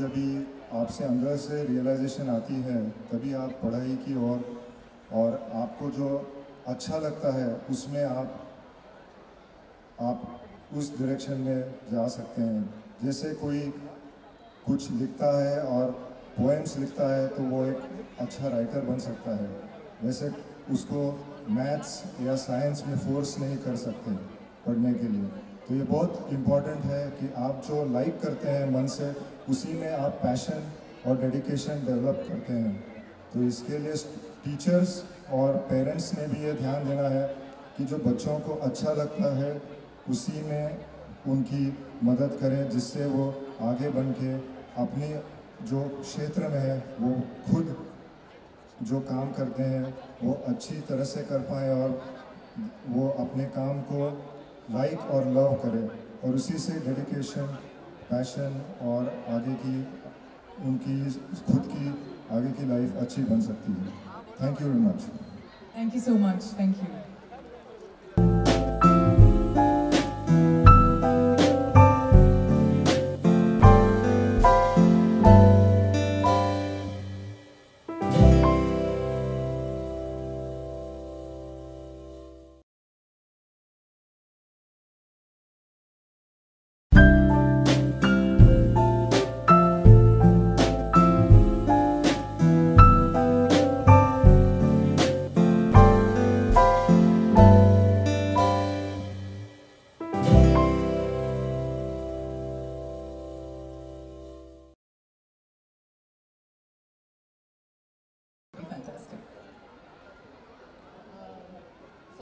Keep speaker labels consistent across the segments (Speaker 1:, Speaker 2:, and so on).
Speaker 1: जब भी आपसे अंदर से रियलाइजेशन आती है, तभी आप पढ़ाई की ओर और आपको जो अच्छा लगता है, उसमें आप आप उस डायरेक्शन में जा सकते हैं। जैसे कोई कुछ लिखता है और पोएम्स लिखता है तो वो एक अच्छा राइटर बन सकता है। वैसे उसको मैथ्स या साइंस में फोर्स नहीं कर सकते पढ़ने के लिए। तो ये बहुत इम्पोर्टेंट है कि आप जो लाइक करते हैं मन से उसी में आप पैशन और डेडिकेशन डेवलप करते हैं। तो इसके लिए टीचर्स और पेरेंट्स ने भी ये ध्यान देना है कि जो बच्चों को अच्छा लगता है, उसी में उनकी मदद करें, जिससे वो आगे बन के अपनी जो क्षेत्र में है, वो खुद जो काम करते हैं, वो अच्छी तरह से कर पाए और वो अपने काम को लाइक और लव करें। और उसी से डेडिकेशन पैशन और आगे की, उनकी, खुद की, आगे की लाइफ अच्छी बन सकती है। Thank you very much
Speaker 2: thank you so much thank you.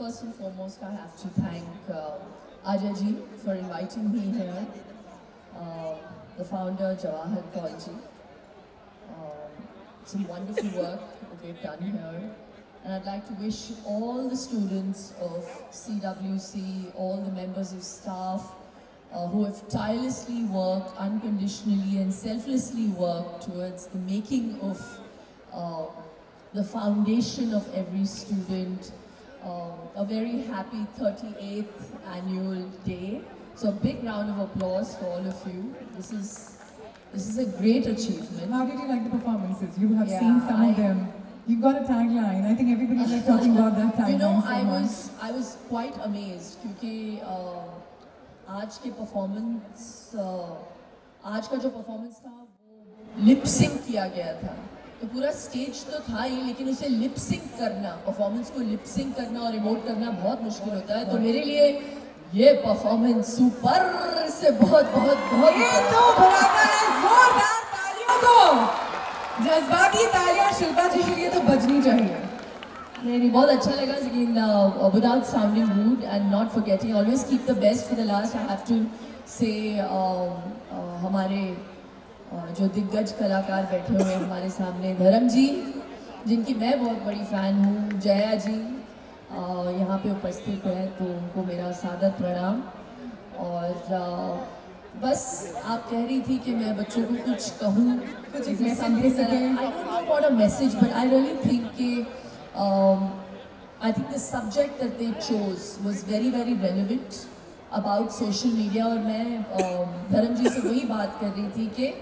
Speaker 3: First and foremost, I have to thank uh, for inviting me here, uh, the founder Jawahar Kaur ji. Um, some wonderful work that they've done here. And I'd like to wish all the students of CWC, all the members of staff uh, who have tirelessly worked, unconditionally and selflessly worked towards the making of uh, the foundation of every student Um, a very happy 38th annual day. So a big round of applause for all of you. This is this is a great achievement.
Speaker 2: How did you like the performances? You have
Speaker 3: Yeah,
Speaker 2: seen some
Speaker 3: I-
Speaker 2: of them. You've got a tagline. I think everybody's like talking about that tagline
Speaker 3: You know,
Speaker 2: so
Speaker 3: I
Speaker 2: much.
Speaker 3: was I was quite amazed क्योंकि uh, आज के performance uh, आज का जो performance था वो lip sync किया गया था तो पूरा स्टेज तो था ही लेकिन उसे लिप सिंक करना परफॉर्मेंस को लिप सिंक करना और इमोट करना बहुत मुश्किल होता है। तो मेरे लिए ये परफॉर्मेंस सुपर से बहुत बहुत बहुत
Speaker 2: ये तो बराबर है जज्बाती तालियाँ शिल्पा जी के लिए तो बजनी चाहिए।
Speaker 3: नहीं नहीं बहुत अच्छा लगा लेकिन without sounding rude and not forgetting always keep the best for the last I have to say हमारे जो दिग्गज कलाकार बैठे हुए हैं हमारे सामने धर्म जी जिनकी मैं बहुत बड़ी फ़ैन हूँ जया जी यहाँ पे उपस्थित है तो उनको मेरा सादर प्रणाम। और बस आप कह रही थी कि मैं बच्चों को कुछ कहूँ
Speaker 2: message
Speaker 3: but I really think के I think the subject that they chose was very very relevant about social media और मैं um, धर्म जी से वही बात कर रही थी कि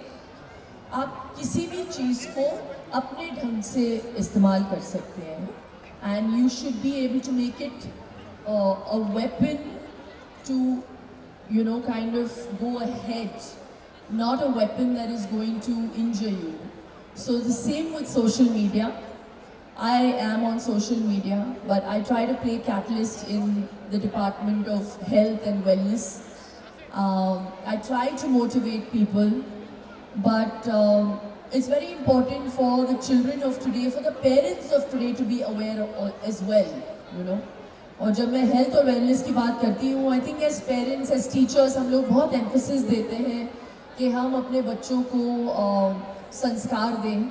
Speaker 3: आप किसी भी चीज़ को अपने ढंग से इस्तेमाल कर सकते हैं and you should be able to make it a weapon to you know kind of go ahead not a weapon that is going to injure you so the same with social media i am on social media but i try to play catalyst in the department of health and wellness um, i try to motivate people but um, it's very important for the children of today for the parents of today to be aware of, as well you know. और जब मैं health और wellness की बात करती हूँ I think as parents as teachers हम लोग बहुत एम्फोसिस देते हैं कि हम अपने बच्चों को अ, संस्कार दें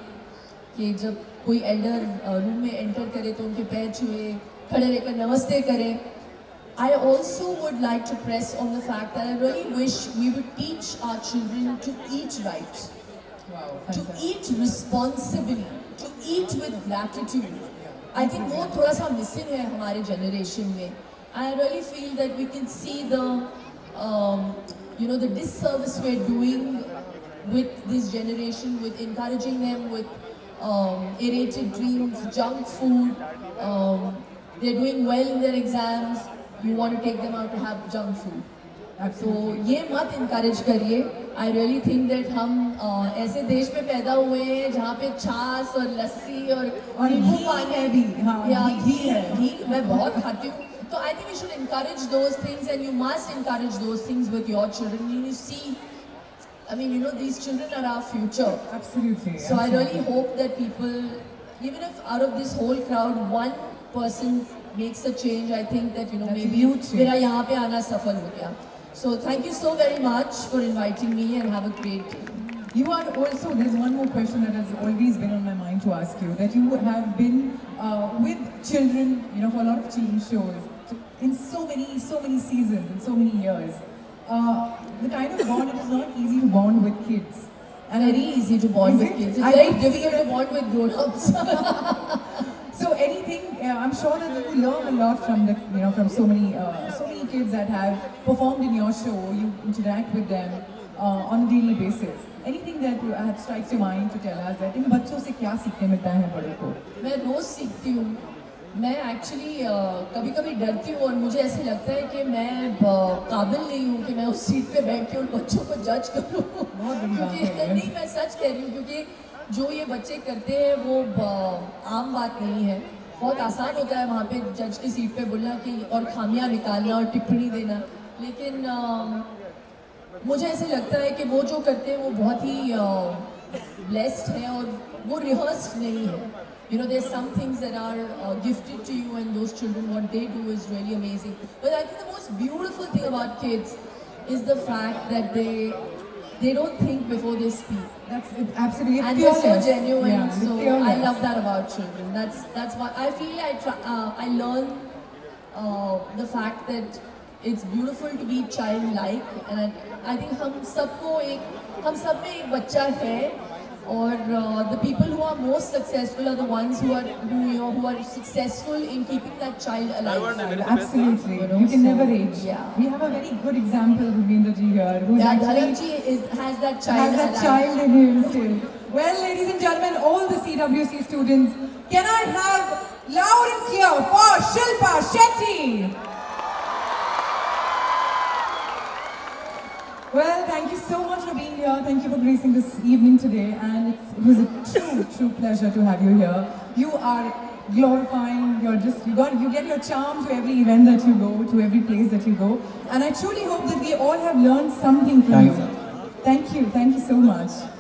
Speaker 3: कि जब कोई एल्डर रूम में एंटर करे तो उनके पैर छुए खड़े रहकर नमस्ते करें। I also would like to press on the fact that I really wish we would teach our children to eat right,
Speaker 2: Wow,
Speaker 3: to eat responsibly, to eat with gratitude. I think वो थोड़ा सा missing है हमारे generation में. I really feel that we can see the, um, you know, the disservice we're doing with this generation, with encouraging them with um, aerated dreams, junk food. Um, they're doing well in their exams. You want take them out have junk food so ये मत encourage करिए। आई really think that हम ऐसे देश में पैदा हुए हैं जहाँ पे छाछ और लस्सी और नींबू पानी
Speaker 2: है भी। हाँ, घी
Speaker 3: है। घी मैं बहुत खाती हूँ। तो I think you should encourage those things and you must encourage those things with your children you you see I mean you know these children are our future so I really hope that people even if out of this whole crowd one person makes a change. I think that, you know,
Speaker 2: That's
Speaker 3: maybe mera yahan pe aana safal. So thank you so very much for inviting me and have a great day.
Speaker 2: You are also, there's one more question that has always been on my mind to ask you, that you have been uh, with children, you know, for a lot of children shows, in so many, so many seasons, in so many years. Uh, the kind of bond, it is not easy to bond with kids. And
Speaker 3: very easy to bond with kids. It's
Speaker 2: I very
Speaker 3: difficult to bond with grown-ups.
Speaker 2: So anything, uh, I'm sure that you learn a lot from the, you know, from so many, uh, so many kids that have performed in your show. You interact with them uh, on a daily basis. Anything that you, uh, strikes your mind to tell us that इन बच्चों से क्या सीखने मिलता है बड़ों को?
Speaker 3: मैं रोज सीखती हूँ मैं एक्चुअली कभी कभी डरती हूँ और मुझे ऐसे लगता है कि मैं uh, काबिल नहीं हूँ कि मैं उस सीट पे बैठ के उन बच्चों को जज करूँ
Speaker 2: बहुत बड़ी बात
Speaker 3: क्योंकि
Speaker 2: है ये।
Speaker 3: नहीं मैं सच कह रही हूँ क्योंकि जो ये बच्चे करते हैं वो आम बात नहीं है। बहुत आसान होता है वहाँ पे जज की सीट पे बोलना कि और खामियाँ निकालना और टिप्पणी देना। लेकिन आ, मुझे ऐसे लगता है कि वो जो करते हैं वो बहुत ही ब्लेस्ड है और वो रिहर्स नहीं है। You know there some things that are gifted to you and those children what they do is really amazing but I think the most beautiful thing about kids is the fact that they don't think before they speak
Speaker 2: That's it, absolutely
Speaker 3: and they're so
Speaker 2: fearless.
Speaker 3: genuine.
Speaker 2: Yeah, the
Speaker 3: so I
Speaker 2: fearless.
Speaker 3: love that about children. That's that's what I feel. I try, uh, I learn uh, the fact that it's beautiful to be childlike, and I, I think हम सबको एक हम सब में एक बच्चा है और uh, the people who are most successful are the ones who are who you know who are successful in keeping that child alive.
Speaker 2: Absolutely,
Speaker 3: You know,
Speaker 2: you can
Speaker 3: so,
Speaker 2: never age.
Speaker 3: yeah.
Speaker 2: We have a very good example, Rubindra ji here, who's
Speaker 3: Yeah,
Speaker 2: actually
Speaker 3: is has that child
Speaker 2: has that
Speaker 3: alive.
Speaker 2: child in him still. Well, ladies and gentlemen, all the CWC students, can I have loud and clear for Shilpa Shetty? Well, thank you so much for being here. Thank you for gracing this evening today, and it's, it was a true, true pleasure to have you here. You are glorifying. You're just you got you get your charm to every event that you go, to every place that you go, and I truly hope that we all have learned something from
Speaker 4: Thanks.
Speaker 2: you. Thank you. Thank you so much.